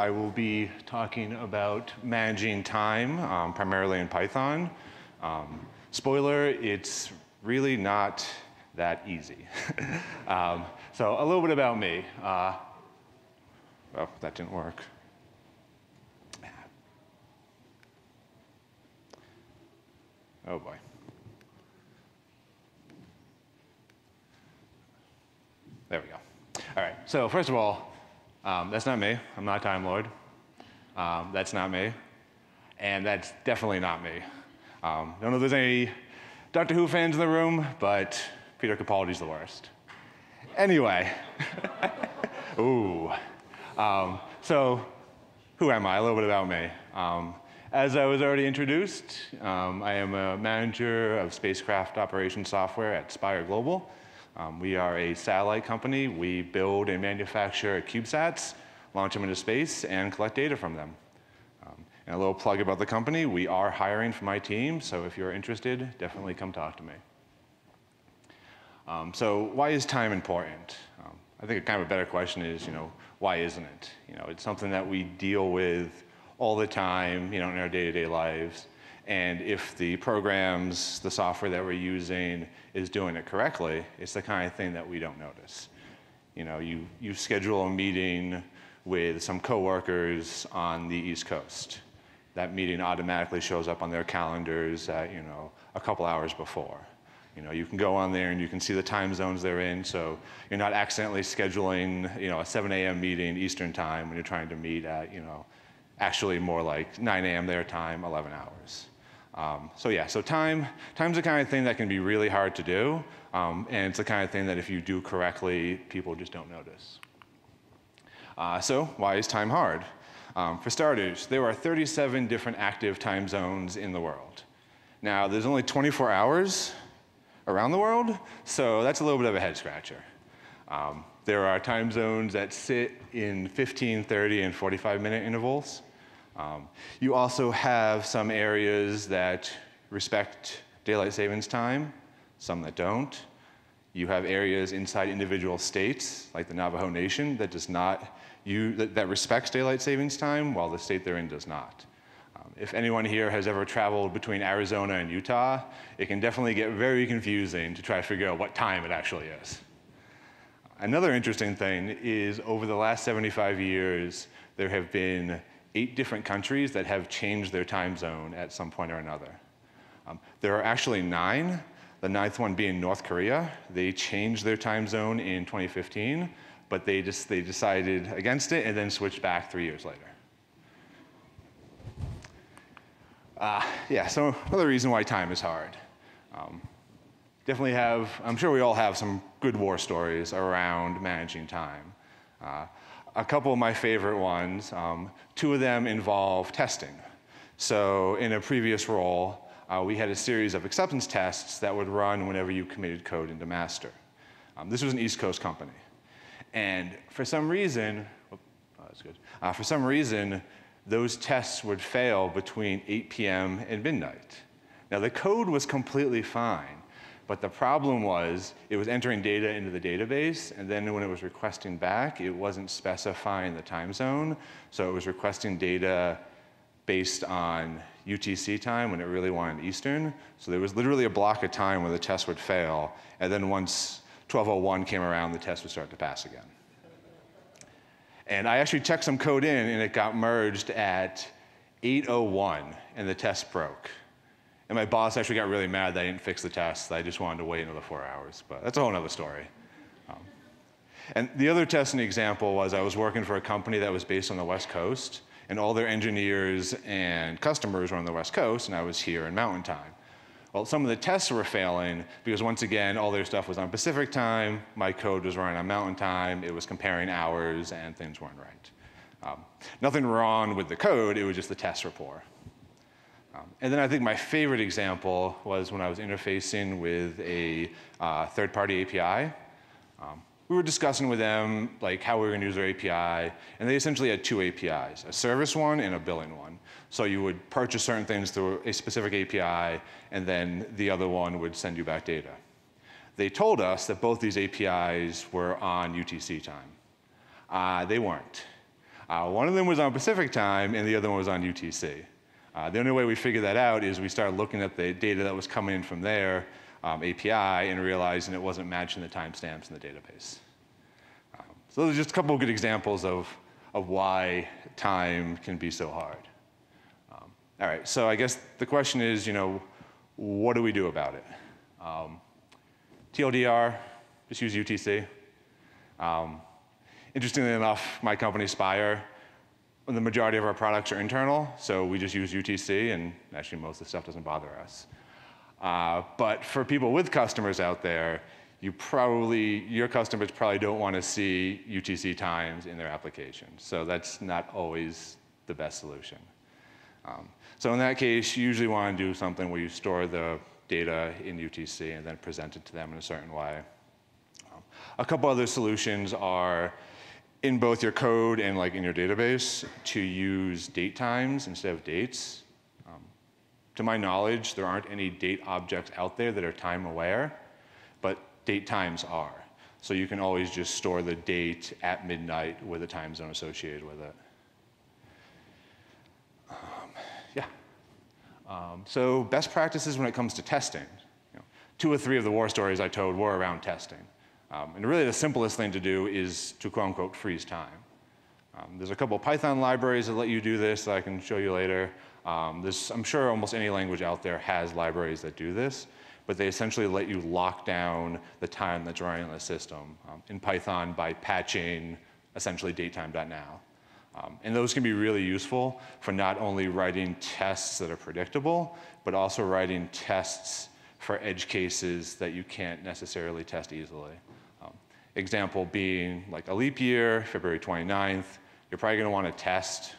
I will be talking about managing time, um, primarily in Python. Um, spoiler, it's really not that easy. um, so a little bit about me. Uh, oh, that didn't work. Oh boy. There we go. All right, so first of all, um, that's not me. I'm not Time Lord. Um, that's not me. And that's definitely not me. Um, don't know if there's any Doctor Who fans in the room, but Peter Capaldi's the worst. Anyway, ooh. Um, so, who am I? A little bit about me. Um, as I was already introduced, um, I am a manager of spacecraft operation software at Spire Global. Um, we are a satellite company. We build and manufacture CubeSats, launch them into space, and collect data from them. Um, and a little plug about the company, we are hiring for my team, so if you're interested, definitely come talk to me. Um, so why is time important? Um, I think a kind of a better question is, you know, why isn't it? You know, it's something that we deal with all the time, you know, in our day-to-day -day lives. And if the programs, the software that we're using is doing it correctly, it's the kind of thing that we don't notice. You know, you, you schedule a meeting with some coworkers on the East Coast. That meeting automatically shows up on their calendars at, you know, a couple hours before. You know, you can go on there and you can see the time zones they're in, so you're not accidentally scheduling, you know, a 7 a.m. meeting Eastern time when you're trying to meet at, you know, actually more like 9 a.m. their time, 11 hours. Um, so yeah, so time, time's the kind of thing that can be really hard to do, um, and it's the kind of thing that if you do correctly, people just don't notice. Uh, so why is time hard? Um, for starters, there are 37 different active time zones in the world. Now, there's only 24 hours around the world, so that's a little bit of a head scratcher. Um, there are time zones that sit in 15, 30, and 45 minute intervals. Um, you also have some areas that respect daylight savings time, some that don't. You have areas inside individual states, like the Navajo Nation, that does not you, that, that respects daylight savings time, while the state they're in does not. Um, if anyone here has ever traveled between Arizona and Utah, it can definitely get very confusing to try to figure out what time it actually is. Another interesting thing is over the last 75 years, there have been eight different countries that have changed their time zone at some point or another. Um, there are actually nine, the ninth one being North Korea. They changed their time zone in 2015, but they, just, they decided against it and then switched back three years later. Uh, yeah, so another reason why time is hard. Um, definitely have, I'm sure we all have some good war stories around managing time. Uh, a couple of my favorite ones, um, two of them involve testing. So in a previous role, uh, we had a series of acceptance tests that would run whenever you committed code into master. Um, this was an East Coast company. And for some reason, oh, that's good. Uh, for some reason, those tests would fail between 8 p.m. and midnight. Now the code was completely fine, but the problem was it was entering data into the database, and then when it was requesting back, it wasn't specifying the time zone. So it was requesting data based on UTC time when it really wanted Eastern. So there was literally a block of time where the test would fail, and then once 1201 came around, the test would start to pass again. And I actually checked some code in, and it got merged at 801, and the test broke. And my boss actually got really mad that I didn't fix the test. I just wanted to wait another four hours, but that's a whole other story. Um, and the other testing example was I was working for a company that was based on the West Coast, and all their engineers and customers were on the West Coast, and I was here in Mountain Time. Well, some of the tests were failing because once again, all their stuff was on Pacific time, my code was running on Mountain Time, it was comparing hours, and things weren't right. Um, nothing wrong with the code, it was just the test report. Um, and then I think my favorite example was when I was interfacing with a uh, third-party API. Um, we were discussing with them like how we were going to use their API, and they essentially had two APIs, a service one and a billing one. So you would purchase certain things through a specific API, and then the other one would send you back data. They told us that both these APIs were on UTC time. Uh, they weren't. Uh, one of them was on Pacific time, and the other one was on UTC. Uh, the only way we figured that out is we started looking at the data that was coming in from their um, API and realizing it wasn't matching the timestamps in the database. Um, so those are just a couple of good examples of, of why time can be so hard. Um, all right, so I guess the question is, you know, what do we do about it? Um, TLDR, just use UTC. Um, interestingly enough, my company, Spire, the majority of our products are internal, so we just use UTC, and actually most of the stuff doesn't bother us. Uh, but for people with customers out there, you probably, your customers probably don't want to see UTC times in their application. So that's not always the best solution. Um, so in that case, you usually want to do something where you store the data in UTC and then present it to them in a certain way. Um, a couple other solutions are in both your code and like in your database to use date times instead of dates. Um, to my knowledge, there aren't any date objects out there that are time aware, but date times are. So you can always just store the date at midnight with a time zone associated with it. Um, yeah. Um, so best practices when it comes to testing. You know, two or three of the war stories I told were around testing. Um, and really the simplest thing to do is to quote unquote freeze time. Um, there's a couple Python libraries that let you do this that I can show you later. Um, I'm sure almost any language out there has libraries that do this, but they essentially let you lock down the time that's running on the system um, in Python by patching essentially datetime.now. Um, and those can be really useful for not only writing tests that are predictable, but also writing tests for edge cases that you can't necessarily test easily. Example being like a leap year, February 29th. You're probably going to want to test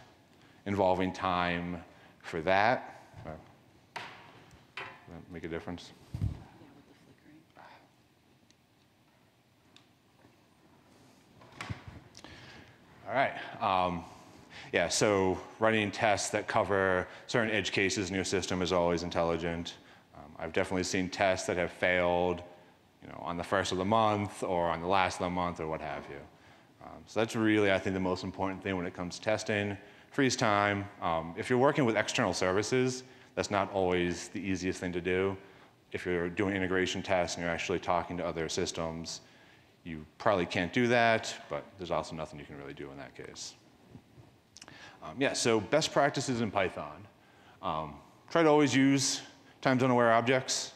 involving time for that. That make a difference? All right. Um, yeah, so running tests that cover certain edge cases in your system is always intelligent. Um, I've definitely seen tests that have failed you know, on the first of the month or on the last of the month or what have you. Um, so that's really, I think, the most important thing when it comes to testing. Freeze time. Um, if you're working with external services, that's not always the easiest thing to do. If you're doing integration tests and you're actually talking to other systems, you probably can't do that, but there's also nothing you can really do in that case. Um, yeah, so best practices in Python. Um, try to always use time zone aware objects.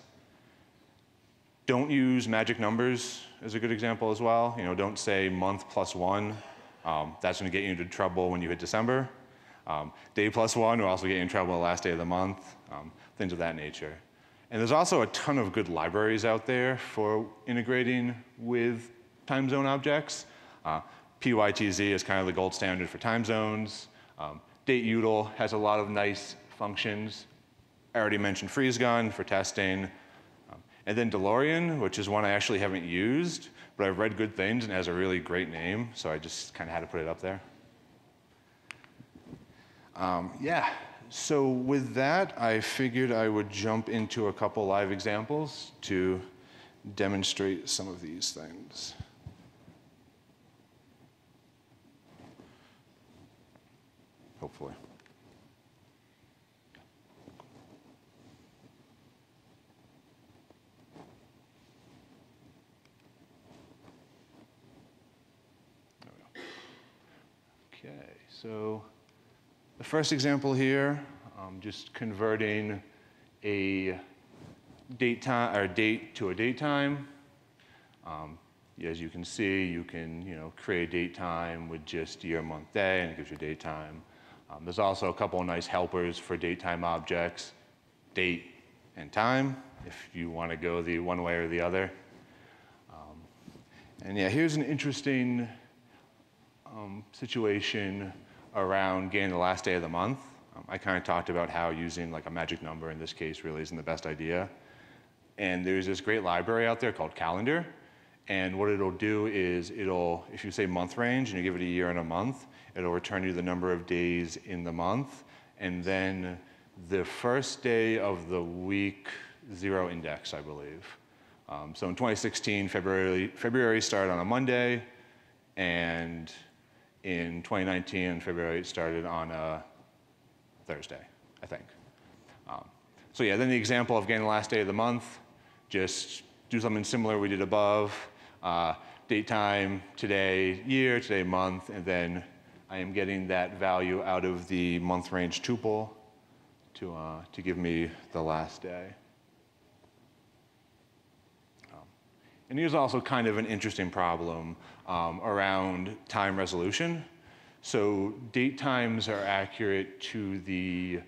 Don't use magic numbers is a good example as well. You know, don't say month plus one. Um, that's going to get you into trouble when you hit December. Um, day plus one will also get you in trouble the last day of the month, um, things of that nature. And there's also a ton of good libraries out there for integrating with time zone objects. Uh, PYTZ is kind of the gold standard for time zones. Um, DateUtil has a lot of nice functions. I already mentioned FreezeGun for testing. And then DeLorean, which is one I actually haven't used, but I've read good things and has a really great name, so I just kind of had to put it up there. Um, yeah, so with that, I figured I would jump into a couple live examples to demonstrate some of these things. Hopefully. So the first example here, um, just converting a date time or date to a date time. Um, as you can see, you can you know create date time with just year, month, day, and it gives you date time. Um, there's also a couple of nice helpers for date time objects, date and time, if you want to go the one way or the other. Um, and yeah, here's an interesting um, situation around getting the last day of the month. Um, I kind of talked about how using like a magic number in this case really isn't the best idea. And there's this great library out there called Calendar. And what it'll do is it'll, if you say month range and you give it a year and a month, it'll return you the number of days in the month. And then the first day of the week, zero index, I believe. Um, so in 2016, February, February started on a Monday, and in 2019 in February. It started on a Thursday, I think. Um, so yeah, then the example of getting the last day of the month, just do something similar we did above. Uh, date time, today, year, today, month, and then I am getting that value out of the month range tuple to, uh, to give me the last day. Um, and here's also kind of an interesting problem um, around time resolution. So date times are accurate to the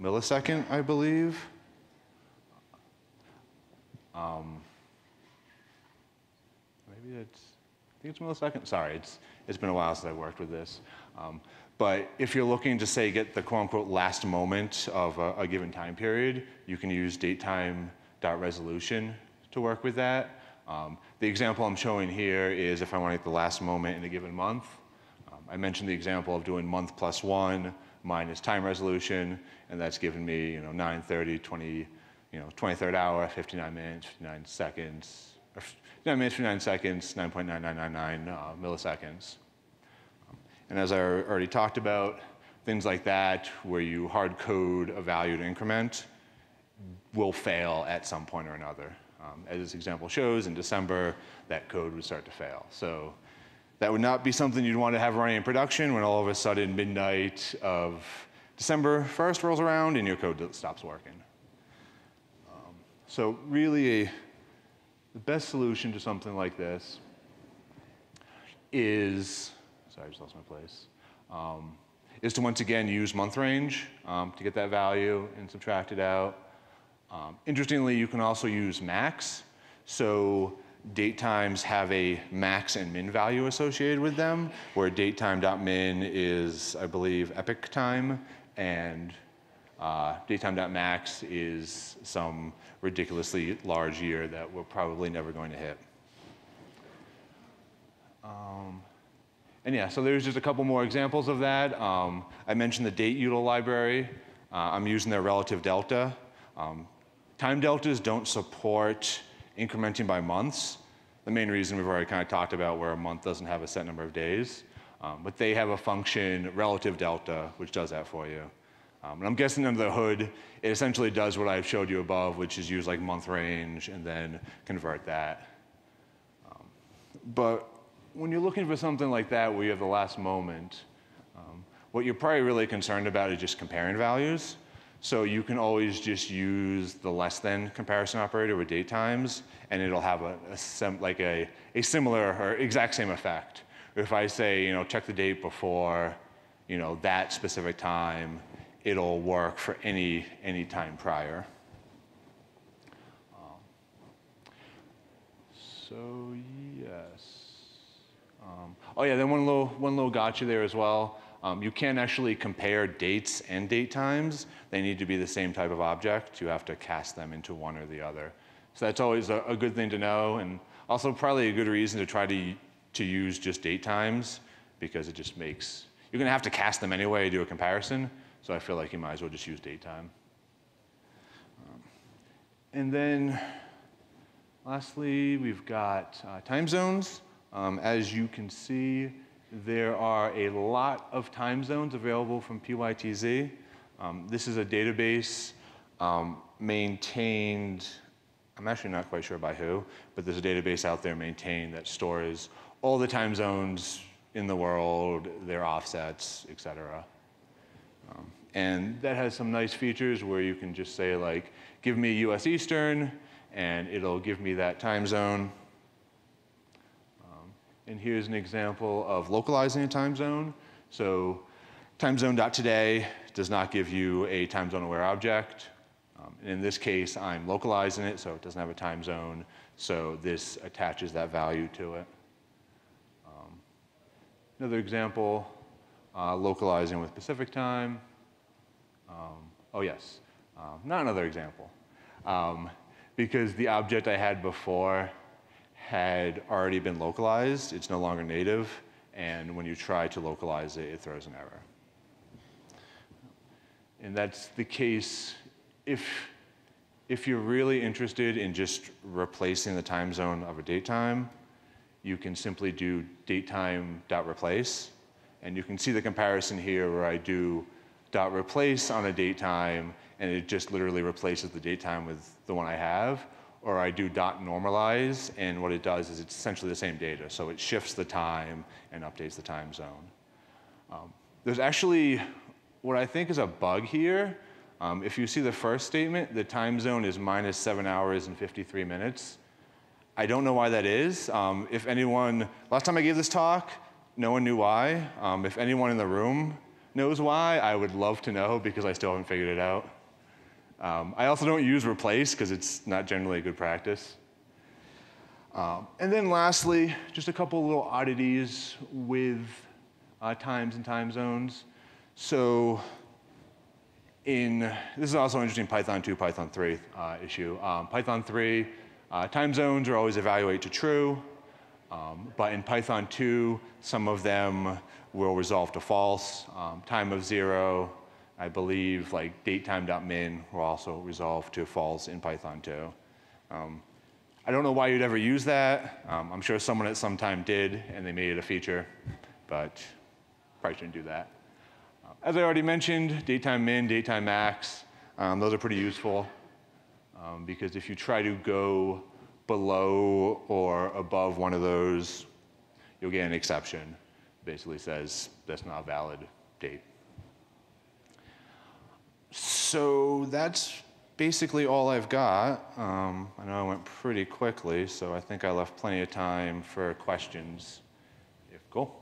millisecond, I believe. Um, maybe it's, I think it's millisecond. Sorry, it's, it's been a while since I worked with this. Um, but if you're looking to say get the quote unquote last moment of a, a given time period, you can use datetime.resolution to work with that. Um, the example I'm showing here is if I want to get the last moment in a given month. Um, I mentioned the example of doing month plus one minus time resolution, and that's given me, you know, 9:30, 20, you know, 23rd hour, 59 minutes, 59 seconds, or 59 minutes, 59 seconds, 9.9999 uh, milliseconds. Um, and as I already talked about, things like that, where you hard code a value to increment, will fail at some point or another. Um, as this example shows, in December, that code would start to fail. So that would not be something you'd want to have running in production when all of a sudden midnight of December 1st rolls around and your code stops working. Um, so really, a, the best solution to something like this is, sorry, I just lost my place, um, is to once again use month range um, to get that value and subtract it out. Um, interestingly, you can also use max. So date times have a max and min value associated with them, where datetime.min is, I believe, epoch time, and uh, datetime.max is some ridiculously large year that we're probably never going to hit. Um, and yeah, so there's just a couple more examples of that. Um, I mentioned the date util library. Uh, I'm using their relative delta. Um, Time deltas don't support incrementing by months. The main reason we've already kind of talked about where a month doesn't have a set number of days. Um, but they have a function, relative delta, which does that for you. Um, and I'm guessing under the hood, it essentially does what I've showed you above, which is use like month range and then convert that. Um, but when you're looking for something like that where you have the last moment, um, what you're probably really concerned about is just comparing values. So you can always just use the less than comparison operator with date times, and it'll have a, a like a, a similar or exact same effect. If I say, you know, check the date before, you know, that specific time, it'll work for any any time prior. Um, so yes. Um, oh yeah, then one little one little gotcha there as well. Um, you can't actually compare dates and date times. They need to be the same type of object. You have to cast them into one or the other. So that's always a, a good thing to know, and also probably a good reason to try to, to use just date times because it just makes, you're gonna have to cast them anyway to do a comparison, so I feel like you might as well just use date time. Um, and then lastly, we've got uh, time zones. Um, as you can see, there are a lot of time zones available from PYTZ. Um, this is a database um, maintained, I'm actually not quite sure by who, but there's a database out there maintained that stores all the time zones in the world, their offsets, et cetera. Um, and that has some nice features where you can just say like, give me US Eastern, and it'll give me that time zone. And here's an example of localizing a time zone. So timezone.today does not give you a time zone aware object. Um, in this case, I'm localizing it, so it doesn't have a time zone. So this attaches that value to it. Um, another example, uh, localizing with Pacific time. Um, oh yes, um, not another example. Um, because the object I had before had already been localized. It's no longer native. And when you try to localize it, it throws an error. And that's the case if, if you're really interested in just replacing the time zone of a date time, you can simply do datetime.replace. And you can see the comparison here where I do dot replace on a date time, and it just literally replaces the date time with the one I have. Or I do dot normalize, and what it does is it's essentially the same data. So it shifts the time and updates the time zone. Um, there's actually what I think is a bug here. Um, if you see the first statement, the time zone is minus seven hours and 53 minutes. I don't know why that is. Um, if anyone, last time I gave this talk, no one knew why. Um, if anyone in the room knows why, I would love to know because I still haven't figured it out. Um, I also don't use replace because it's not generally a good practice. Um, and then lastly, just a couple little oddities with uh, times and time zones. So in, this is also interesting Python 2, Python 3 uh, issue. Um, Python 3, uh, time zones are always evaluate to true, um, but in Python 2, some of them will resolve to false. Um, time of zero, I believe, like datetime.min will also resolve to false in Python 2. Um, I don't know why you'd ever use that. Um, I'm sure someone at some time did, and they made it a feature, but probably shouldn't do that. As I already mentioned, datetime min, datetime max, um, those are pretty useful um, because if you try to go below or above one of those, you'll get an exception. Basically says that's not a valid date. So that's basically all I've got. Um, I know I went pretty quickly, so I think I left plenty of time for questions. If cool.